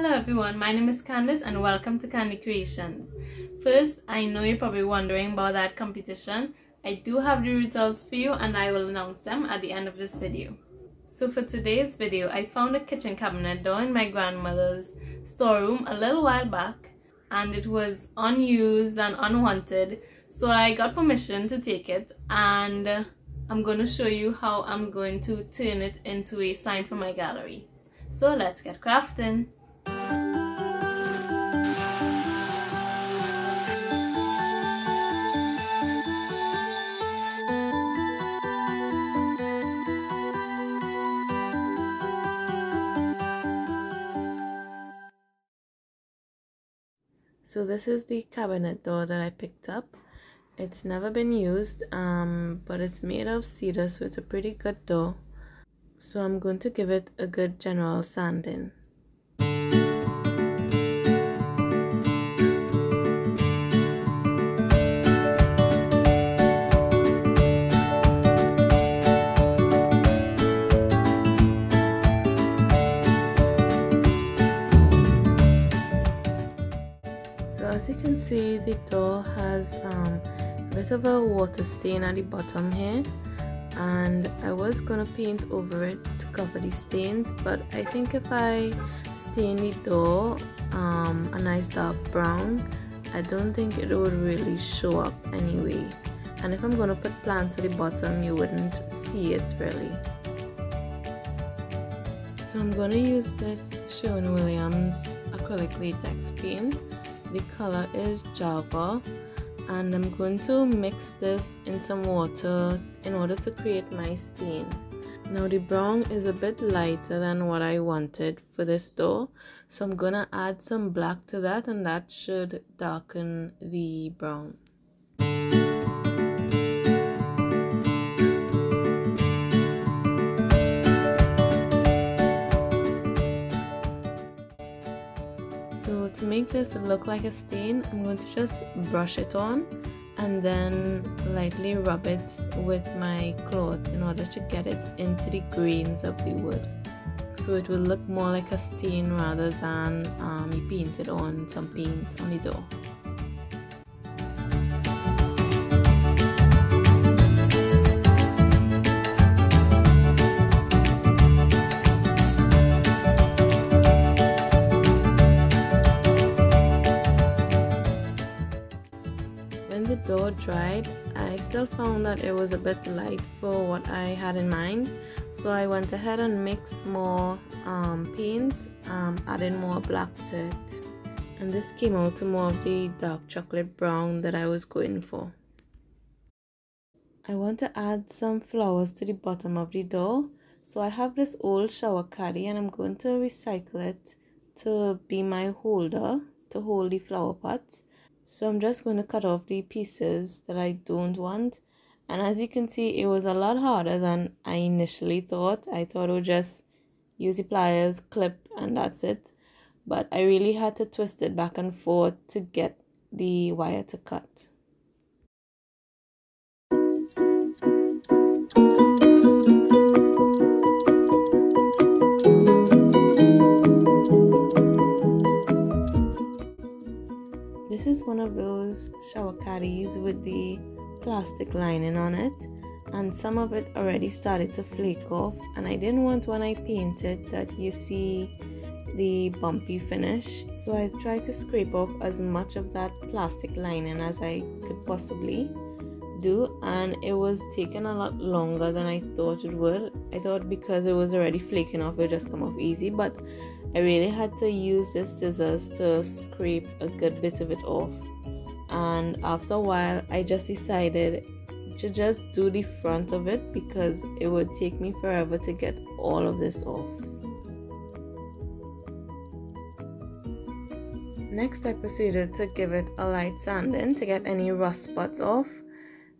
Hello everyone, my name is Candice and welcome to Candy Creations. First, I know you're probably wondering about that competition. I do have the results for you and I will announce them at the end of this video. So for today's video, I found a kitchen cabinet door in my grandmother's storeroom a little while back and it was unused and unwanted. So I got permission to take it and I'm going to show you how I'm going to turn it into a sign for my gallery. So let's get crafting. So this is the cabinet door that I picked up. It's never been used, um, but it's made of cedar, so it's a pretty good door. So I'm going to give it a good general sanding. See the door has um, a bit of a water stain at the bottom here. And I was gonna paint over it to cover the stains but I think if I stain the door um, a nice dark brown I don't think it would really show up anyway. And if I'm gonna put plants at the bottom you wouldn't see it really. So I'm gonna use this Sherwin-Williams acrylic latex paint the color is Java and I'm going to mix this in some water in order to create my stain. Now the brown is a bit lighter than what I wanted for this door so I'm gonna add some black to that and that should darken the brown. This look like a stain, I'm going to just brush it on and then lightly rub it with my cloth in order to get it into the grains of the wood. So it will look more like a stain rather than um, you painted on some paint on the door. Door dried, I still found that it was a bit light for what I had in mind. So I went ahead and mixed more um, paint, um, adding more black to it. And this came out to more of the dark chocolate brown that I was going for. I want to add some flowers to the bottom of the door. So I have this old shower caddy and I'm going to recycle it to be my holder to hold the flower pots so I'm just going to cut off the pieces that I don't want. And as you can see it was a lot harder than I initially thought. I thought I would just use the pliers clip and that's it. But I really had to twist it back and forth to get the wire to cut This is one of those shower caddies with the plastic lining on it and some of it already started to flake off and I didn't want when I painted that you see the bumpy finish so I tried to scrape off as much of that plastic lining as I could possibly do and it was taking a lot longer than I thought it would. I thought because it was already flaking off it would just come off easy but I really had to use the scissors to scrape a good bit of it off. And after a while, I just decided to just do the front of it because it would take me forever to get all of this off. Next, I proceeded to give it a light sanding to get any rust spots off.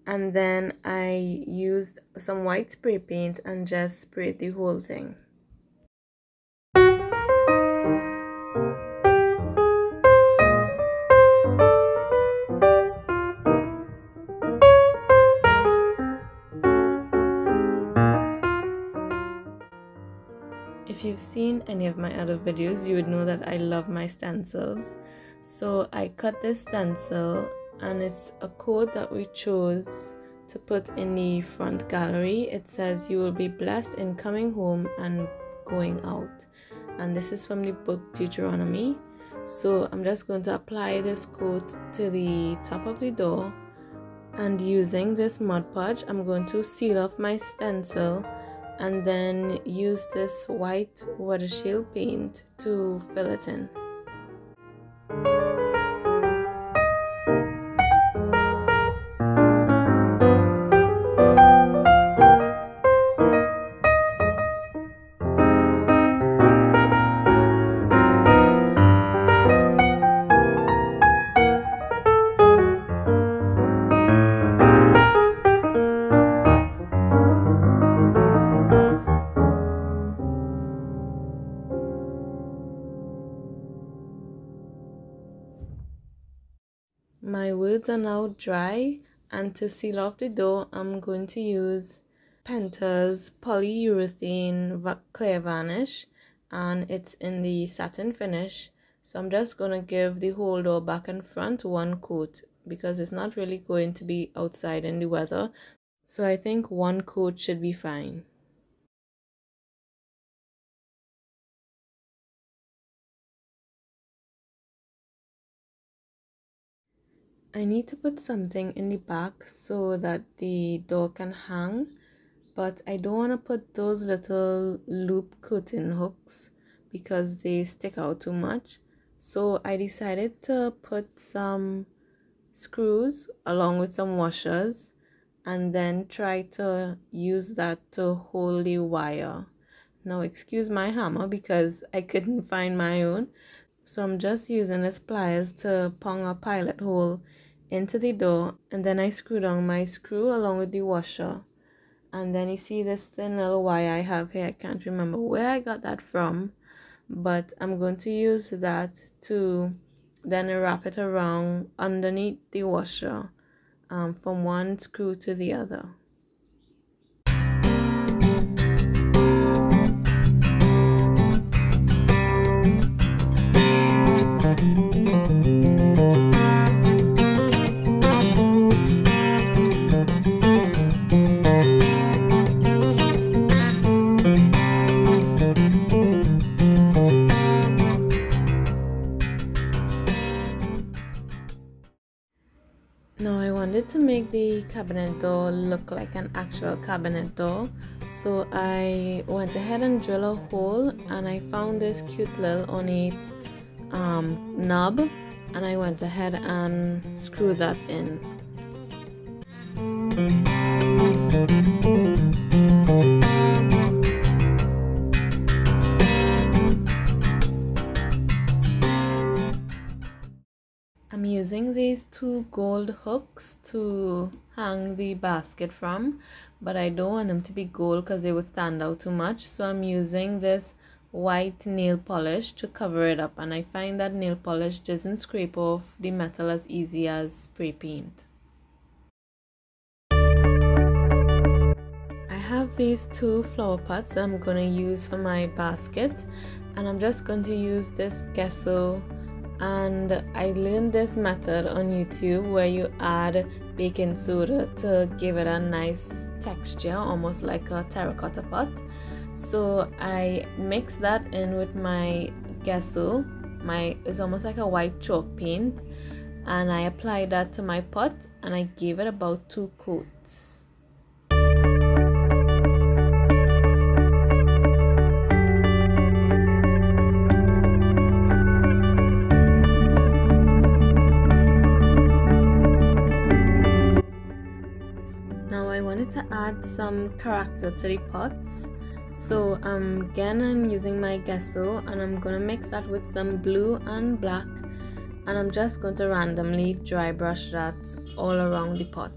And then I used some white spray paint and just sprayed the whole thing. You've seen any of my other videos, you would know that I love my stencils. So I cut this stencil and it's a quote that we chose to put in the front gallery. It says, You will be blessed in coming home and going out. And this is from the book Deuteronomy. So I'm just going to apply this coat to the top of the door and using this Mod Podge I'm going to seal off my stencil and then use this white water paint to fill it in. My words are now dry and to seal off the door I'm going to use Penta's polyurethane clear varnish and it's in the satin finish so I'm just going to give the whole door back and front one coat because it's not really going to be outside in the weather so I think one coat should be fine. I need to put something in the back so that the door can hang but I don't want to put those little loop curtain hooks because they stick out too much. So I decided to put some screws along with some washers and then try to use that to hold the wire. Now excuse my hammer because I couldn't find my own. So I'm just using this pliers to pong a pilot hole into the door and then I screw down my screw along with the washer. And then you see this thin little wire I have here. I can't remember where I got that from but I'm going to use that to then wrap it around underneath the washer um, from one screw to the other wanted to make the cabinet door look like an actual cabinet door so I went ahead and drill a hole and I found this cute little ornate um, knob and I went ahead and screwed that in these two gold hooks to hang the basket from but I don't want them to be gold because they would stand out too much so I'm using this white nail polish to cover it up and I find that nail polish doesn't scrape off the metal as easy as spray paint. I have these two flower pots that I'm going to use for my basket and I'm just going to use this gesso and I learned this method on YouTube where you add baking soda to give it a nice texture, almost like a terracotta pot. So I mix that in with my gesso. My it's almost like a white chalk paint, and I apply that to my pot and I give it about two coats. Add some character to the pots so um, again I'm using my gesso and I'm gonna mix that with some blue and black and I'm just going to randomly dry brush that all around the pot.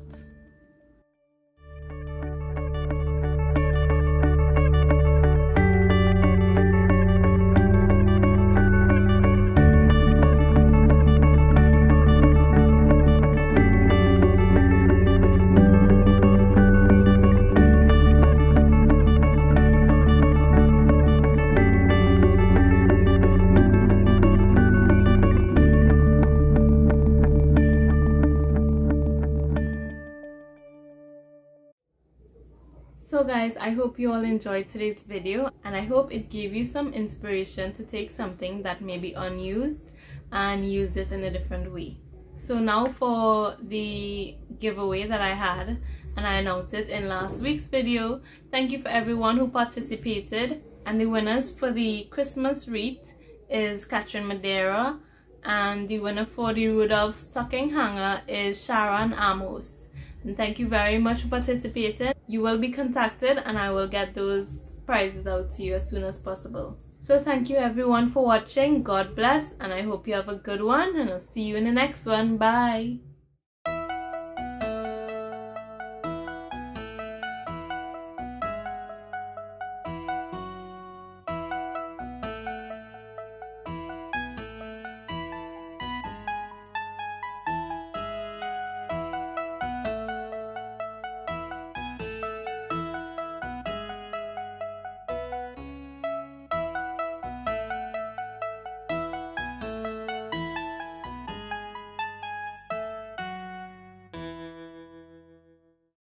Guys, I hope you all enjoyed today's video and I hope it gave you some inspiration to take something that may be unused and use it in a different way. So now for the giveaway that I had and I announced it in last week's video. Thank you for everyone who participated and the winners for the Christmas wreath is Catherine Madeira and the winner for the Rudolph stocking hanger is Sharon Amos. And thank you very much for participating. You will be contacted and I will get those prizes out to you as soon as possible. So thank you everyone for watching. God bless and I hope you have a good one and I'll see you in the next one. Bye.